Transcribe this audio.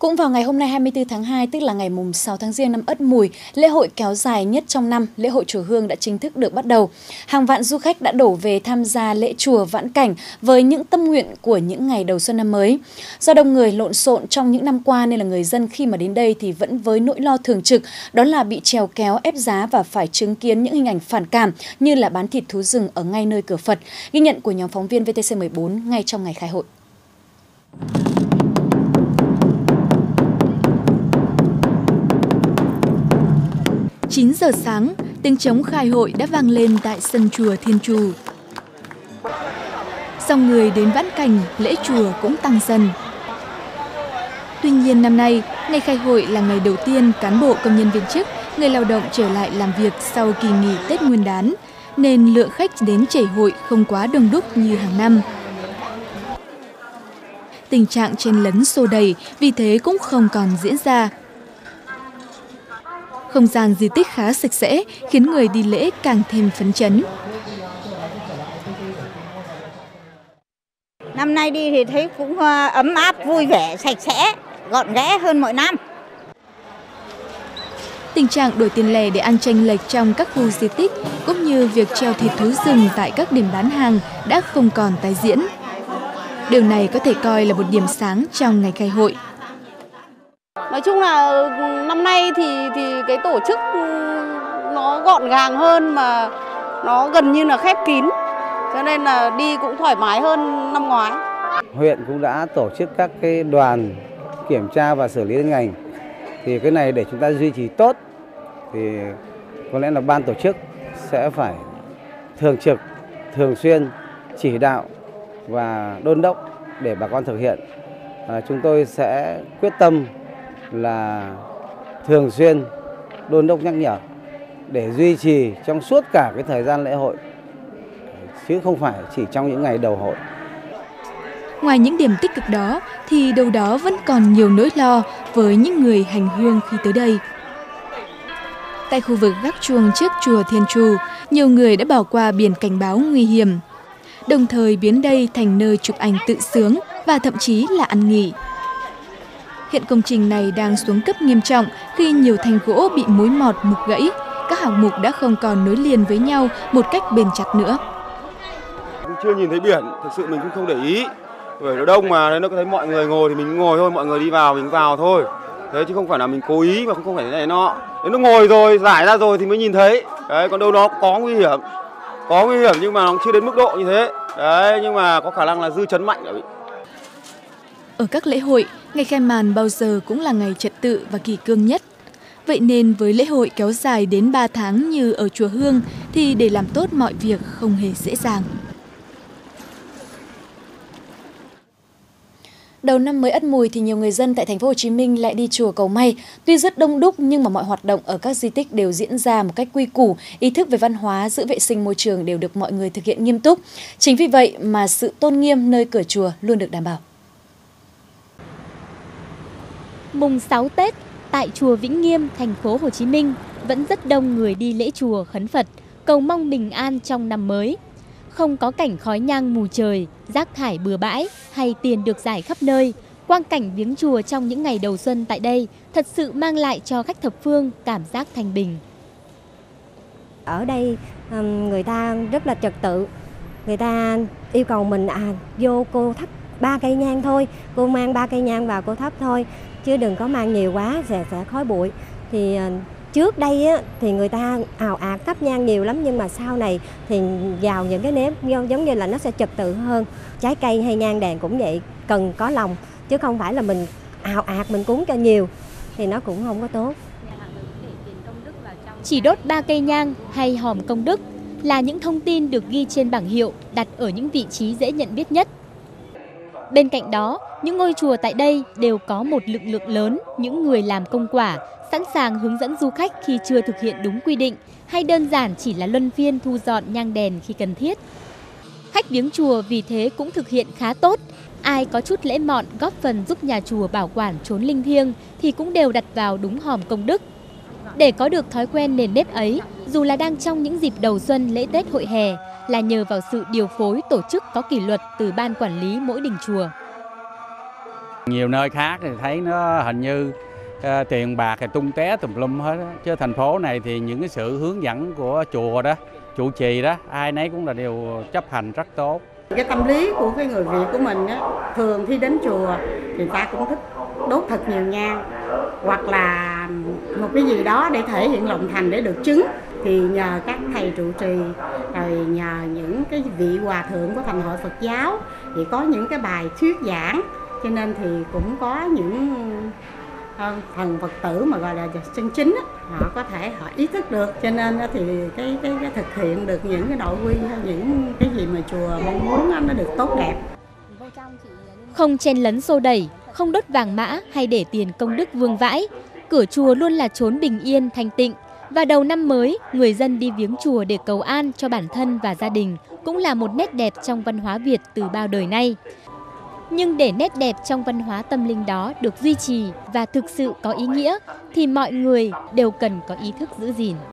Cũng vào ngày hôm nay 24 tháng 2, tức là ngày mùng 6 tháng Giêng năm Ất Mùi, lễ hội kéo dài nhất trong năm, lễ hội chùa Hương đã chính thức được bắt đầu. Hàng vạn du khách đã đổ về tham gia lễ chùa vãn cảnh với những tâm nguyện của những ngày đầu xuân năm mới. Do đông người lộn xộn trong những năm qua nên là người dân khi mà đến đây thì vẫn với nỗi lo thường trực, đó là bị trèo kéo ép giá và phải chứng kiến những hình ảnh phản cảm như là bán thịt thú rừng ở ngay nơi cửa Phật. Ghi nhận của nhóm phóng viên VTC14 ngay trong ngày khai hội. 9 giờ sáng, tiếng trống khai hội đã vang lên tại sân chùa Thiên Trù. Dòng người đến vãn cảnh, lễ chùa cũng tăng dần. Tuy nhiên năm nay, ngày khai hội là ngày đầu tiên cán bộ công nhân viên chức, người lao động trở lại làm việc sau kỳ nghỉ Tết Nguyên đán, nên lượng khách đến chảy hội không quá đông đúc như hàng năm. Tình trạng chen lấn xô đầy vì thế cũng không còn diễn ra không gian di tích khá sạch sẽ, khiến người đi lễ càng thêm phấn chấn. Năm nay đi thì thấy cũng ờ, ấm áp, vui vẻ, sạch sẽ, gọn ghẽ hơn mọi năm. Tình trạng đổi tiền lẻ để ăn tranh lệch trong các khu di tích cũng như việc treo thịt thú rừng tại các điểm bán hàng đã không còn tái diễn. Điều này có thể coi là một điểm sáng trong ngày khai hội. Nói chung là ừ, năm nay thì thì cái tổ chức ừ, nó gọn gàng hơn mà nó gần như là khép kín. Cho nên là đi cũng thoải mái hơn năm ngoái. Huyện cũng đã tổ chức các cái đoàn kiểm tra và xử lý liên ngành. Thì cái này để chúng ta duy trì tốt thì có lẽ là ban tổ chức sẽ phải thường trực, thường xuyên chỉ đạo và đôn đốc để bà con thực hiện. À, chúng tôi sẽ quyết tâm là thường xuyên đôn đốc nhắc nhở để duy trì trong suốt cả cái thời gian lễ hội chứ không phải chỉ trong những ngày đầu hội. Ngoài những điểm tích cực đó thì đâu đó vẫn còn nhiều nỗi lo với những người hành hương khi tới đây. Tại khu vực gác chuông trước chùa Thiên Trù, nhiều người đã bỏ qua biển cảnh báo nguy hiểm, đồng thời biến đây thành nơi chụp ảnh tự sướng và thậm chí là ăn nghỉ. Hiện công trình này đang xuống cấp nghiêm trọng khi nhiều thanh gỗ bị mối mọt mục gãy. Các hạng mục đã không còn nối liền với nhau một cách bền chặt nữa. Chưa nhìn thấy biển, thực sự mình cũng không để ý. Bởi nó đông mà, nó có thấy mọi người ngồi thì mình ngồi thôi, mọi người đi vào mình vào thôi. Thế chứ không phải là mình cố ý mà không phải thế này nọ. Nếu nó ngồi rồi, giải ra rồi thì mới nhìn thấy. Đấy, còn đâu đó có nguy hiểm. Có nguy hiểm nhưng mà nó chưa đến mức độ như thế. Đấy, nhưng mà có khả năng là dư chấn mạnh ở. Ở các lễ hội, ngày khai màn bao giờ cũng là ngày trật tự và kỳ cương nhất. Vậy nên với lễ hội kéo dài đến 3 tháng như ở chùa Hương thì để làm tốt mọi việc không hề dễ dàng. Đầu năm mới Ất Mùi thì nhiều người dân tại thành phố Hồ Chí Minh lại đi chùa cầu may. Tuy rất đông đúc nhưng mà mọi hoạt động ở các di tích đều diễn ra một cách quy củ, ý thức về văn hóa, giữ vệ sinh môi trường đều được mọi người thực hiện nghiêm túc. Chính vì vậy mà sự tôn nghiêm nơi cửa chùa luôn được đảm bảo. Mùng 6 Tết tại chùa Vĩnh Nghiêm, thành phố Hồ Chí Minh vẫn rất đông người đi lễ chùa khấn Phật, cầu mong bình an trong năm mới. Không có cảnh khói nhang mù trời, rác thải bừa bãi hay tiền được giải khắp nơi, quang cảnh viếng chùa trong những ngày đầu xuân tại đây thật sự mang lại cho khách thập phương cảm giác thanh bình. Ở đây người ta rất là trật tự, người ta yêu cầu mình à vô cô thắp ba cây nhang thôi, cô mang ba cây nhang vào cô thắp thôi. Chứ đừng có mang nhiều quá sẽ sẽ khói bụi. Thì ờ, trước đây á, thì người ta ào ạt thắp nhang nhiều lắm nhưng mà sau này thì vào những cái nếp giống như là nó sẽ trật tự hơn. Trái cây hay nhang đèn cũng vậy cần có lòng chứ không phải là mình ào ạt mình cúng cho nhiều thì nó cũng không có tốt. Chỉ đốt ba cây nhang hay hòm công đức là những thông tin được ghi trên bảng hiệu đặt ở những vị trí dễ nhận biết nhất. Bên cạnh đó, những ngôi chùa tại đây đều có một lực lượng lớn những người làm công quả, sẵn sàng hướng dẫn du khách khi chưa thực hiện đúng quy định hay đơn giản chỉ là luân phiên thu dọn nhang đèn khi cần thiết. Khách viếng chùa vì thế cũng thực hiện khá tốt. Ai có chút lễ mọn góp phần giúp nhà chùa bảo quản trốn linh thiêng thì cũng đều đặt vào đúng hòm công đức. Để có được thói quen nền nếp ấy, dù là đang trong những dịp đầu xuân lễ Tết hội hè, là nhờ vào sự điều phối tổ chức có kỷ luật từ ban quản lý mỗi đình chùa. Nhiều nơi khác thì thấy nó hình như uh, tiền bạc thì tung té tùm lum hết đó. chứ thành phố này thì những cái sự hướng dẫn của chùa đó chủ trì đó ai nấy cũng là đều chấp hành rất tốt cái tâm lý của cái người Việt của mình á, thường khi đến chùa thì ta cũng thích đốt thật nhiều nhang hoặc là một cái gì đó để thể hiện lòng thành để được chứng thì nhờ các thầy trụ trì rồi nhờ những cái vị hòa thượng của thành hội Phật giáo thì có những cái bài thuyết giảng. Cho nên thì cũng có những ờ, phần Phật tử mà gọi là chân chính họ có thể họ ý thức được. Cho nên thì cái cái, cái thực hiện được những cái nội quy hay những cái gì mà chùa mong muốn nó được tốt đẹp. Không chen lấn xô đẩy không đốt vàng mã hay để tiền công đức vương vãi cửa chùa luôn là chốn bình yên thanh tịnh và đầu năm mới, người dân đi viếng chùa để cầu an cho bản thân và gia đình cũng là một nét đẹp trong văn hóa Việt từ bao đời nay. Nhưng để nét đẹp trong văn hóa tâm linh đó được duy trì và thực sự có ý nghĩa thì mọi người đều cần có ý thức giữ gìn.